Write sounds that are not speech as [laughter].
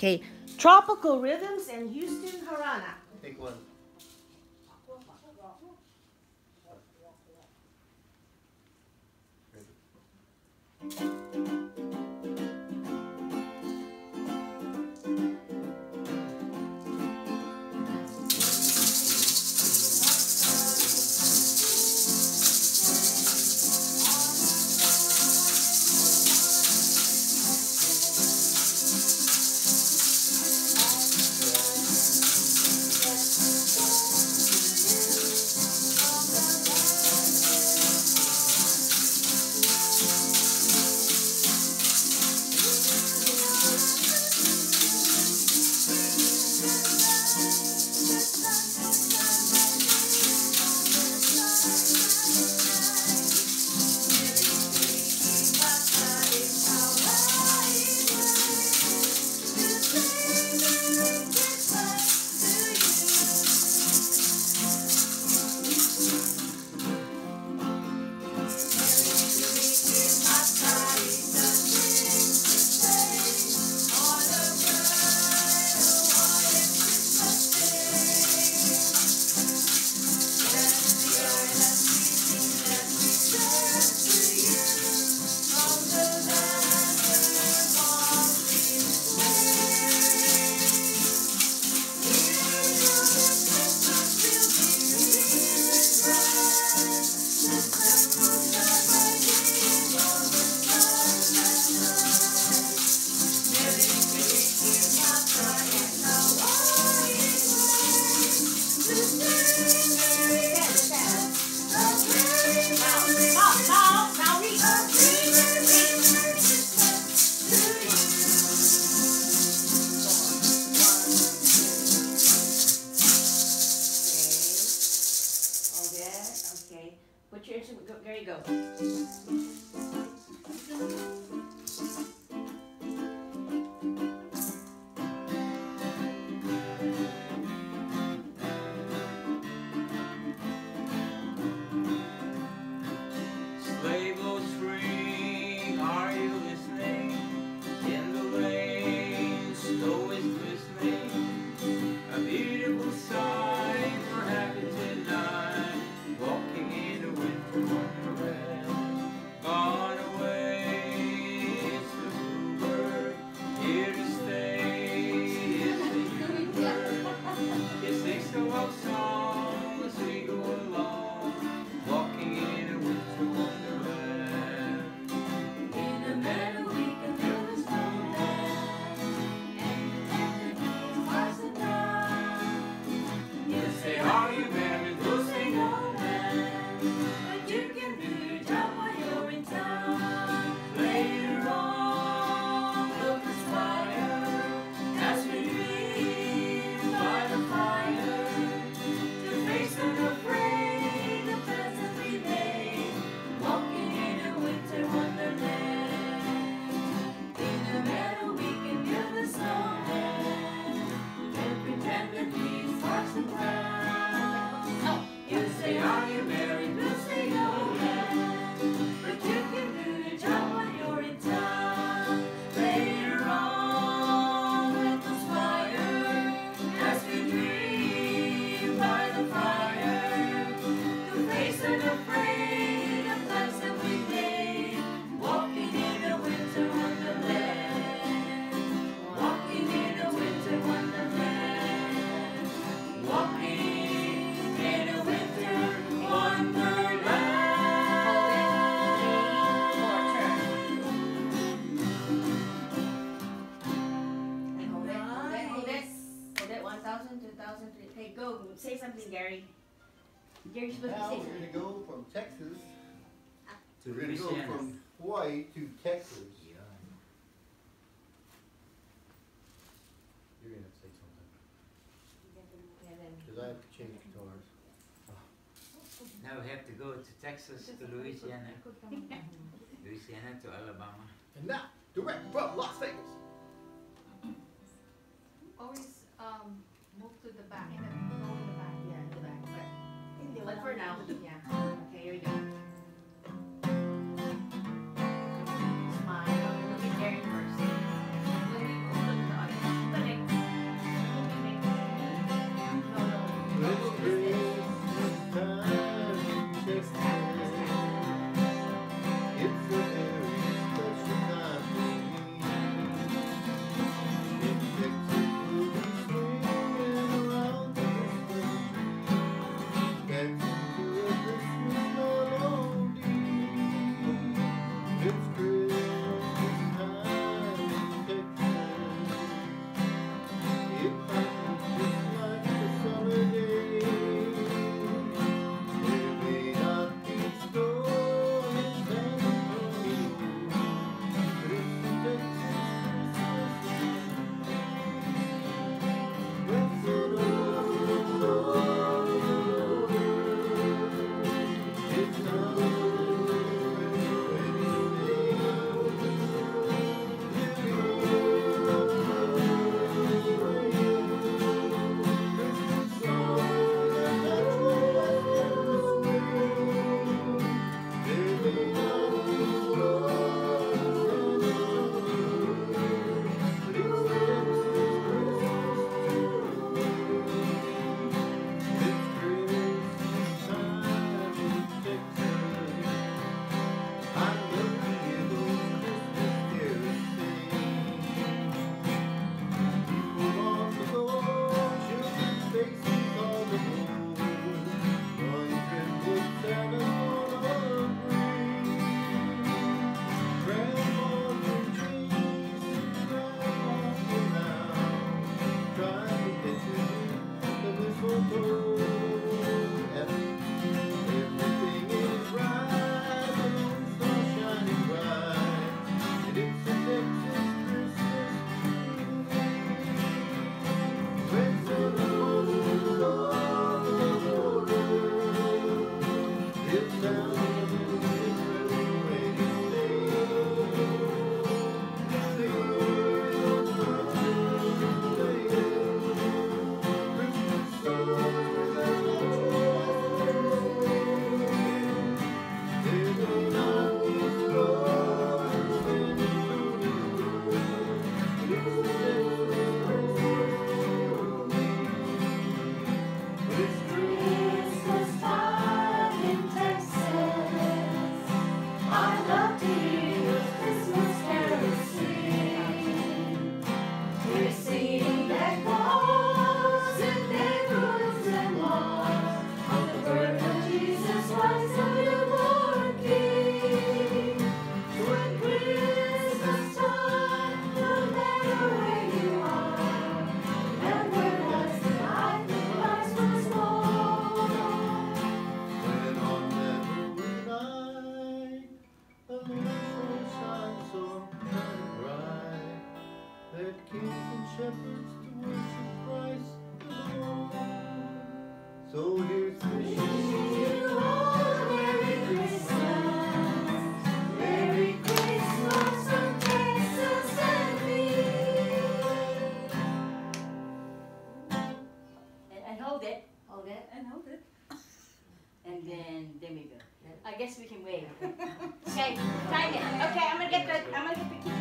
Okay, Tropical Rhythms and Houston Harana. Take one. say something, Gary. Gary's supposed now to say something. We're going to go from Texas. Ah. To we're going to go from Hawaii to Texas. You're going to have to say something. Because I have to change guitars. [laughs] Now we have to go to Texas, to Louisiana, [laughs] Louisiana to Alabama. And now, direct from Las Vegas. Always um, move to the back. Like for now, yeah. Okay, here we go. it down. shepherds to worship Christ alone. So here's wishing you all Merry Christmas, Merry Christmas from Texas and me. And, hold it, hold it, and hold it. and then, then we go. I guess we can wait. okay, time it. Okay, I'm gonna get the, I'm gonna get the key.